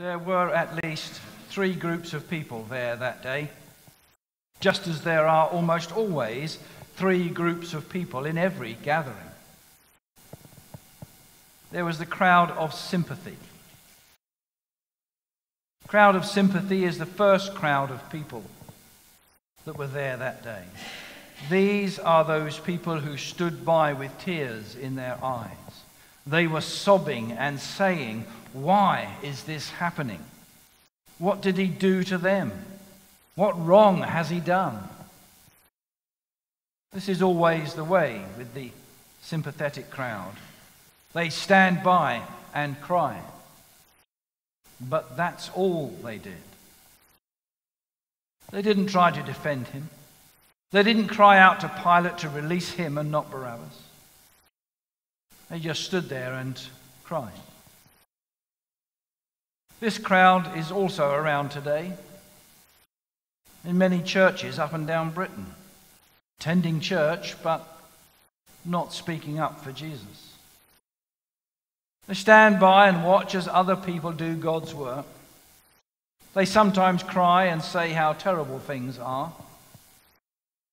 There were at least three groups of people there that day, just as there are almost always three groups of people in every gathering. There was the crowd of sympathy. Crowd of sympathy is the first crowd of people that were there that day. These are those people who stood by with tears in their eyes. They were sobbing and saying, Why is this happening? What did he do to them? What wrong has he done? This is always the way with the sympathetic crowd. They stand by and cry. But that's all they did. They didn't try to defend him. They didn't cry out to Pilate to release him and not Barabbas. They just stood there and cried. This crowd is also around today in many churches up and down Britain, attending church but not speaking up for Jesus. They stand by and watch as other people do God's work. They sometimes cry and say how terrible things are,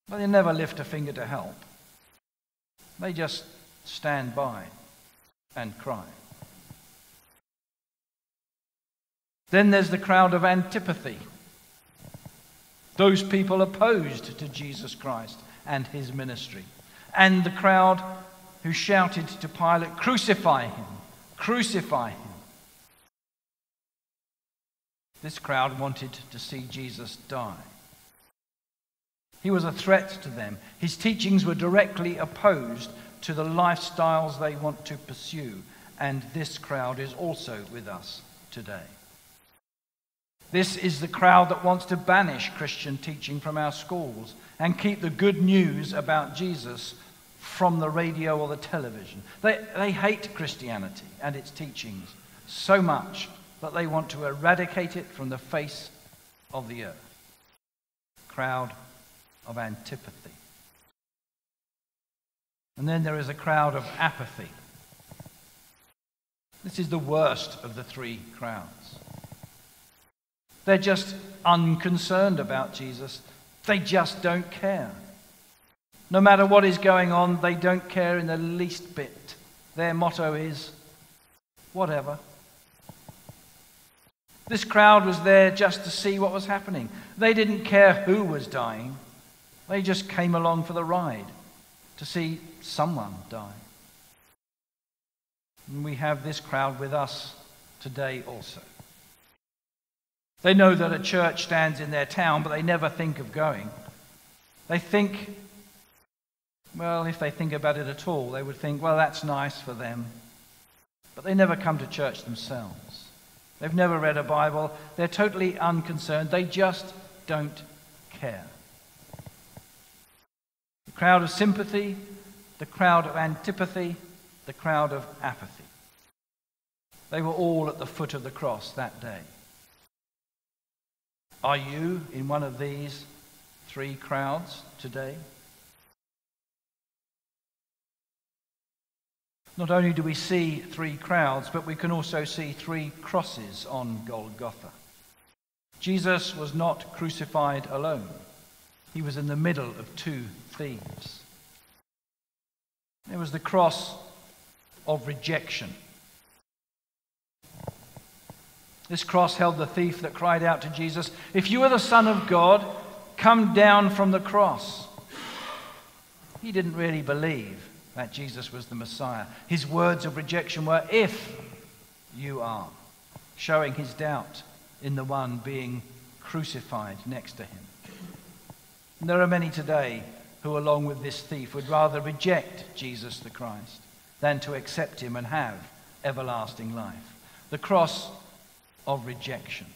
but they never lift a finger to help. They just stand by and cry. Then there's the crowd of antipathy. Those people opposed to Jesus Christ and his ministry. And the crowd who shouted to Pilate, Crucify him! Crucify him! This crowd wanted to see Jesus die. He was a threat to them. His teachings were directly opposed to the lifestyles they want to pursue. And this crowd is also with us today. This is the crowd that wants to banish Christian teaching from our schools and keep the good news about Jesus from the radio or the television. They, they hate Christianity and its teachings so much that they want to eradicate it from the face of the earth. Crowd of antipathy. And then there is a crowd of apathy. This is the worst of the three crowds. They're just unconcerned about Jesus. They just don't care. No matter what is going on, they don't care in the least bit. Their motto is, whatever. This crowd was there just to see what was happening. They didn't care who was dying, they just came along for the ride to see someone die. And we have this crowd with us today also. They know that a church stands in their town, but they never think of going. They think, well, if they think about it at all, they would think, well, that's nice for them. But they never come to church themselves. They've never read a Bible. They're totally unconcerned. They just don't care. The crowd of sympathy, the crowd of antipathy, the crowd of apathy. They were all at the foot of the cross that day. Are you in one of these three crowds today? Not only do we see three crowds, but we can also see three crosses on Golgotha. Jesus was not crucified alone, he was in the middle of two thieves. There was the cross of rejection. This cross held the thief that cried out to Jesus, If you are the Son of God, come down from the cross. He didn't really believe that Jesus was the Messiah. His words of rejection were, If you are, showing his doubt in the one being crucified next to him. And there are many today who, along with this thief, would rather reject Jesus the Christ than to accept him and have everlasting life. The cross of rejection.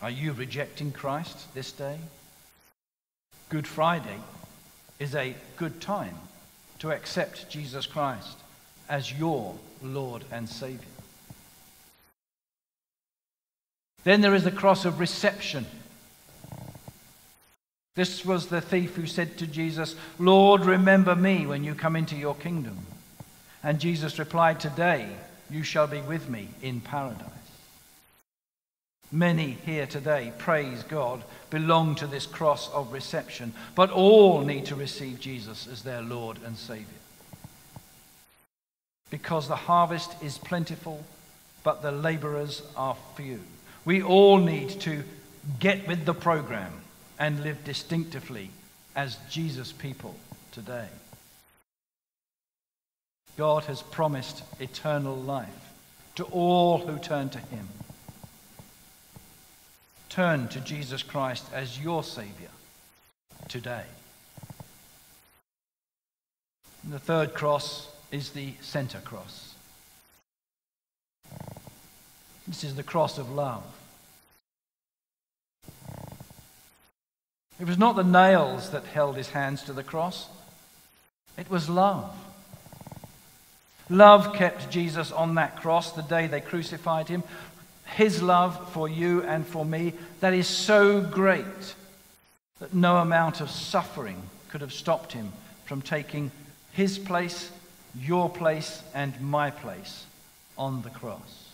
Are you rejecting Christ this day? Good Friday is a good time to accept Jesus Christ as your Lord and Savior. Then there is the cross of reception. This was the thief who said to Jesus, Lord, remember me when you come into your kingdom. And Jesus replied, Today you shall be with me in paradise. Many here today, praise God, belong to this cross of reception, but all need to receive Jesus as their Lord and Savior. Because the harvest is plentiful, but the laborers are few. We all need to get with the program and live distinctively as Jesus people today. God has promised eternal life to all who turn to Him. Turn to Jesus Christ as your Savior today. And the third cross is the center cross. This is the cross of love. It was not the nails that held his hands to the cross, it was love. Love kept Jesus on that cross the day they crucified him. His love for you and for me, that is so great that no amount of suffering could have stopped him from taking his place, your place, and my place on the cross.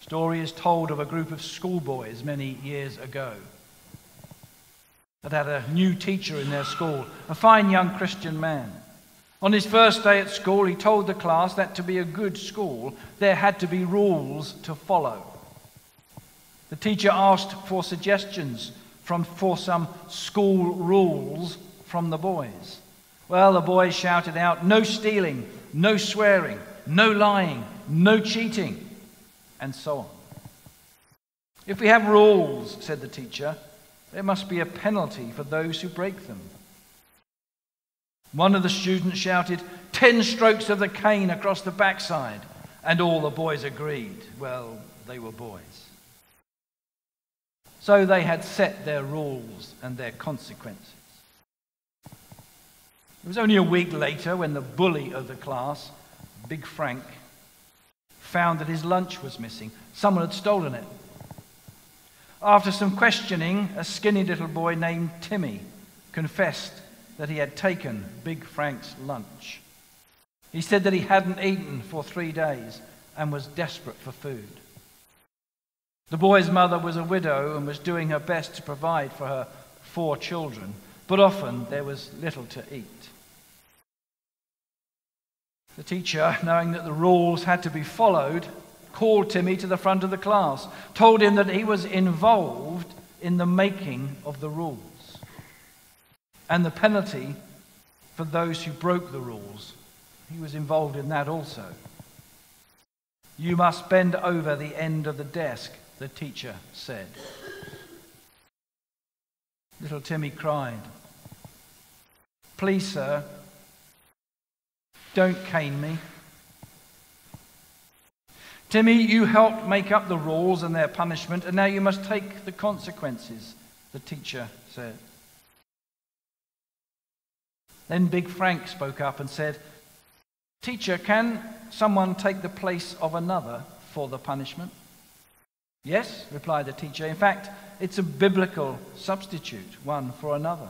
Story is told of a group of schoolboys many years ago that had a new teacher in their school, a fine young Christian man. On his first day at school, he told the class that to be a good school, there had to be rules to follow. The teacher asked for suggestions from, for some school rules from the boys. Well, the boys shouted out, No stealing, no swearing, no lying, no cheating and so on. If we have rules, said the teacher, there must be a penalty for those who break them. One of the students shouted, Ten strokes of the cane across the backside. And all the boys agreed. Well, they were boys. So they had set their rules and their consequences. It was only a week later when the bully of the class, Big Frank, found that his lunch was missing. Someone had stolen it. After some questioning, a skinny little boy named Timmy confessed that he had taken Big Frank's lunch. He said that he hadn't eaten for three days and was desperate for food. The boy's mother was a widow and was doing her best to provide for her four children, but often there was little to eat. The teacher, knowing that the rules had to be followed, called Timmy to the front of the class, told him that he was involved in the making of the rules and the penalty for those who broke the rules. He was involved in that also. You must bend over the end of the desk, the teacher said. Little Timmy cried, Please, sir, don't cane me. Timmy, you helped make up the rules and their punishment, and now you must take the consequences, the teacher said. Then Big Frank spoke up and said, Teacher, can someone take the place of another for the punishment? Yes, replied the teacher. In fact, it's a biblical substitute, one for another.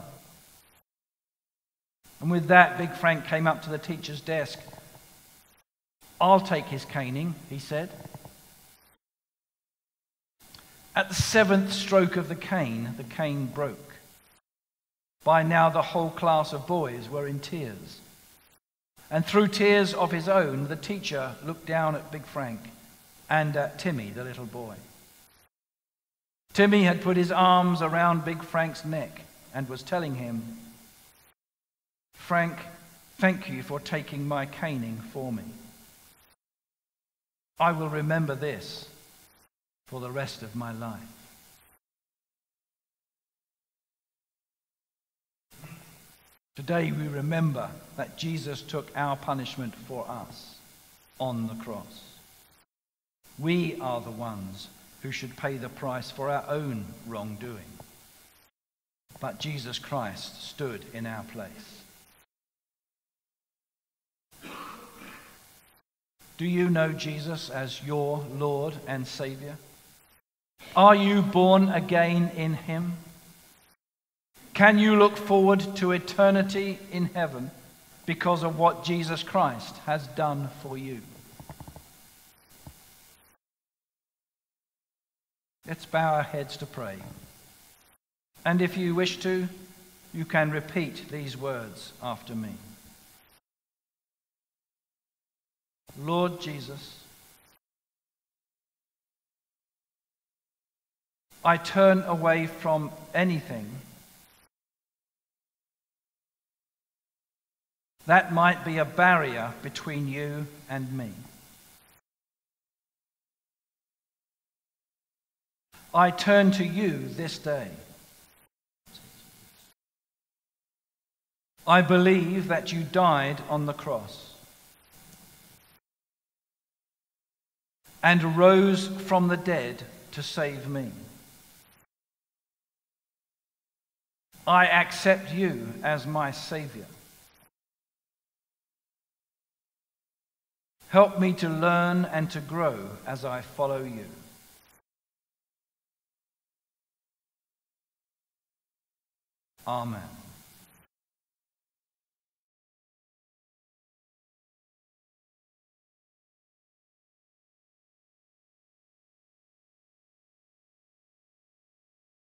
And with that, Big Frank came up to the teacher's desk. I'll take his caning, he said. At the seventh stroke of the cane, the cane broke. By now, the whole class of boys were in tears. And through tears of his own, the teacher looked down at Big Frank and at Timmy, the little boy. Timmy had put his arms around Big Frank's neck and was telling him, Frank, thank you for taking my caning for me. I will remember this for the rest of my life. Today we remember that Jesus took our punishment for us on the cross. We are the ones who should pay the price for our own wrongdoing. But Jesus Christ stood in our place. Do you know Jesus as your Lord and Savior? Are you born again in Him? Can you look forward to eternity in heaven because of what Jesus Christ has done for you. Let's bow our heads to pray. And if you wish to, you can repeat these words after me. Lord Jesus, I turn away from anything that might be a barrier between you and me. I turn to you this day. I believe that you died on the cross and rose from the dead to save me. I accept you as my Savior. Help me to learn and to grow as I follow you. Amen.